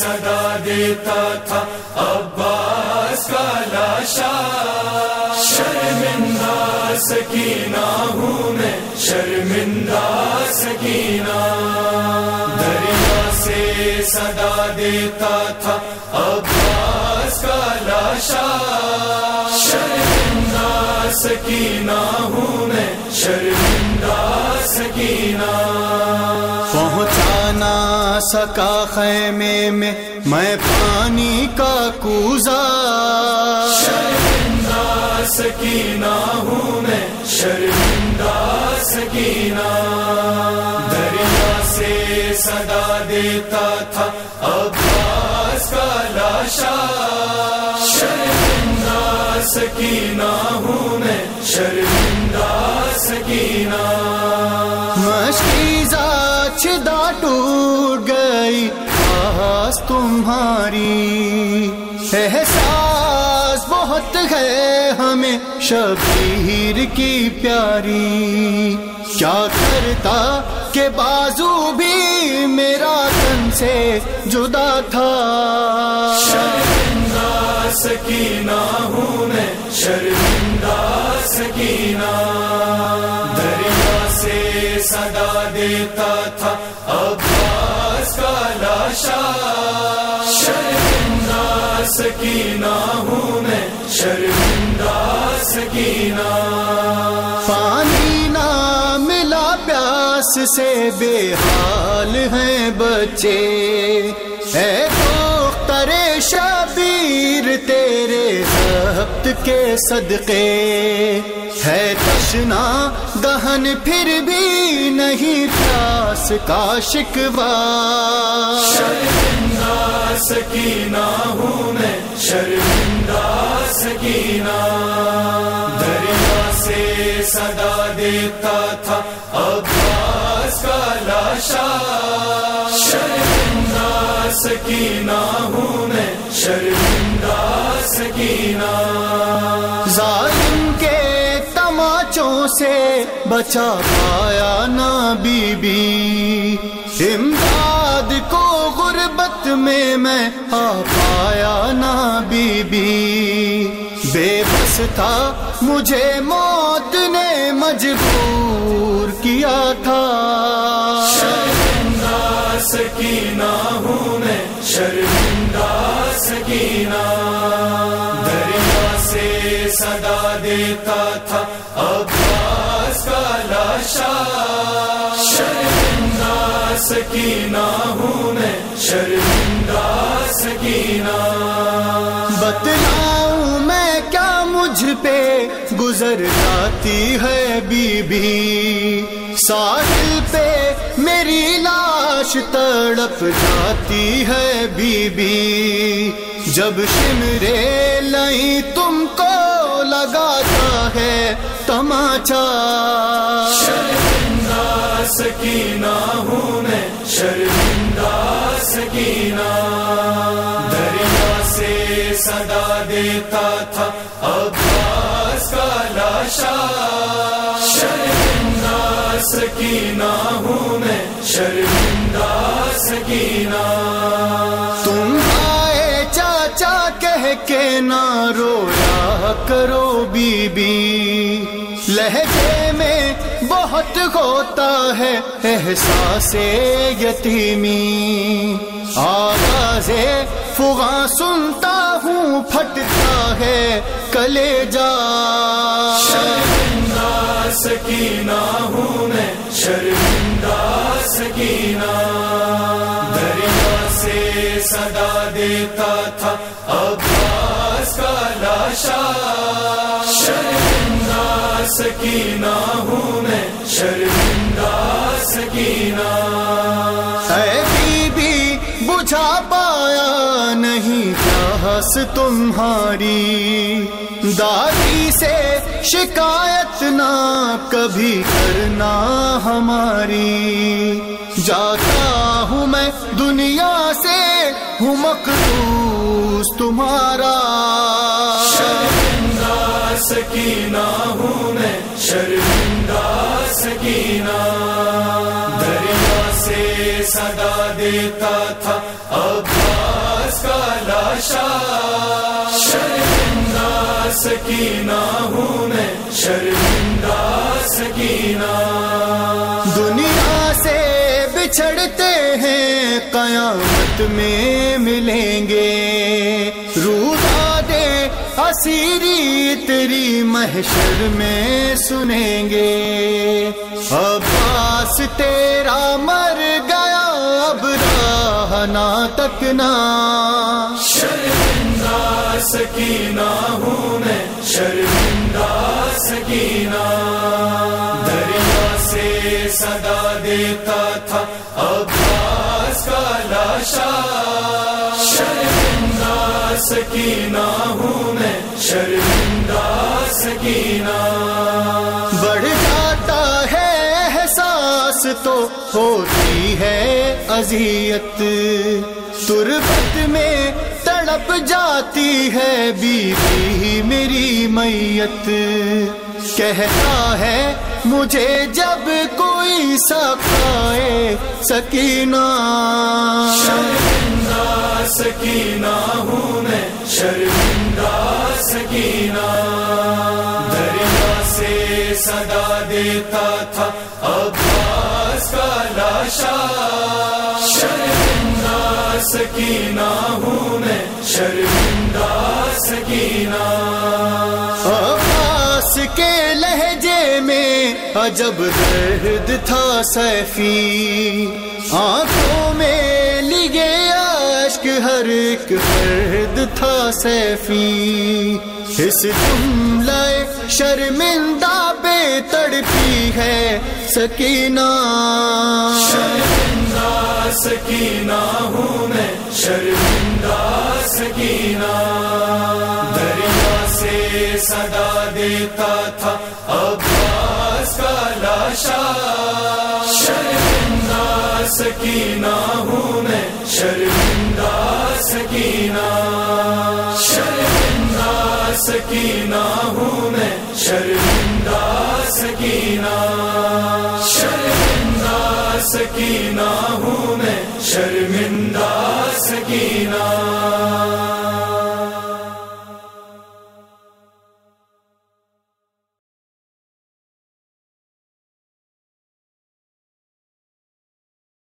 صدا دیتا تھا، عباس کا لاشا شرمندہ سکینہ ہوں میں، شرمندہ سکینہ۔ دریا سے صدا دیتا تھا، عباس کا لاشا شرمندہ سکینہ ہوں میں، شرمندہ سکینہ۔ سکا خیمے میں میں پانی کا کوزا شرمندہ سکینہ ہوں میں، شرمندہ سکینہ۔ دریا سے صدا دیتا تھا عباس کا لاشا۔ شرمندہ سکینہ ہوں میں، شرمندہ سکینہ۔ چھدا ٹوٹ گئی آس تمہاری۔ احساس بہت ہے ہمیں شبیر کی پیاری۔ کیا کرتا کہ بازو بھی میرا تن سے جدا تھا؟ شرمندہ سکینہ ہوں میں، شرمندہ سکینہ۔ صدا دیتا تھا، عباس کا لاشا۔ شرمندہ سکینہ ہوں میں شرمندہ سکینہ پانی نہ ملا پیاس سے بے حال ہیں بچے۔ اے کے صدقے ہے تشنا، دہن پھر بھی نہیں پیاس کا شکوا شرمندہ سکینہ ہوں میں، شرمندہ سکینہ۔ دریا سے صدا دیتا تھا، عباس کا لاشا۔ شرمندہ سکینہ ہوں میں، شرمندہ سکینہ۔ ظالم کے تماچوں سے بچا پایا نہ بی بی امداد کو غربت میں میں آ پایا نہ بی بی بے بس تھا مجھے موت نے مجبور کیا تھا۔ شرمندہ سکینہ ہوں میں شرمندہ سکینہ۔ صدا دیتا تھا، عباس کا لاشا شرمندہ سکینہ ہوں میں شرمندہ سکینہ بتلاؤں میں کیا مجھ پہ گزر جاتی ہے بی بی۔ ساحل پہ لاش تڑپ جاتی ہے بی بی۔ جب شمرے لئی تم کو لگاتا ہے تماچا۔ شرمندہ سکینہ ہوں میں، شرمندہ سکینہ۔ دریا سے صدا دیتا تھا عباس کا لاشا۔ شرمندہ سکینہ ہوں میں، شرمندہ سکینہ تم آئے چاچا کہہ کے نہ رویا کرو بی بی لہجے میں بہت ہوتا ہے احساس یتیمی۔ آواز فغاں سنتا ہوں، پھٹتا ہے کلے جا۔ سکینہ ہوں میں، شرمندہ سکینہ۔ دریا سے صدا دیتا تھا عباس کا لاشا۔ شرمندہ سکینہ ہوں میں، شرمندہ سکینہ۔ اے بی بی، بجھا پایا نہیں پیاس تمہاری۔ دادی سے شکایت نہ کبھی کرنا ہماری۔ جاتا ہوں میں دنیا سے، ہوں مقدوس تمہارا۔ شرمندہ سکینہ ہوں میں، شرمندہ سکینہ۔ دریا سے صدا دیتا تھا عباس کا لاشا، شرمندہ سکینہ ہوں میں، شرمندہ سکینہ۔ دنیا سے بچھڑتے ہیں، قیامت میں ملیں گے۔ رودا دے اسیری تیری محشر میں سنیں گے۔ عباس تیرا مر گیا اب راہ نہ تکنا۔ شرمندہ سکینہ ہوں میں، شرمندہ سکینہ۔ دریا سے صدا دیتا تھا، عباس کا لاشا۔ شرمندہ سکینہ ہوں میں، شرمندہ سکینہ۔ احساس تو ہوتی ہے اذیت۔ تربت میں تڑپ جاتی ہے بیوی میری میت۔ کہتا ہے مجھے جب کوئی سکھائے سکینہ۔ شرمندہ سکینہ ہوں میں، شرمندہ سکینہ۔ دریا سے صدا دیتا تھا عباس کا لاشا شرمندہ سکینہ ہوں میں، شرمندہ سکینہ۔ عباس کے لہجے میں عجب درد تھا سیفی۔ آنکھوں میں لگے اشک ہر ایک فرد تھا سیفی۔ اس جملہ شرمندہ بے تڑپی ہے سکینہ۔ شرمندہ سکینہ ہوں میں، شرمندہ سکینہ۔ دریا سے صدا دیتا تھا عباس کا لاشا۔ شرمندہ سکینہ ہوں میں، شرمندہ سکینہ شرمندہ سکینہ ہوں میں شرمندہ سکینہ شرمندہ سکینہ ہوں میں شرمندہ سکینہ۔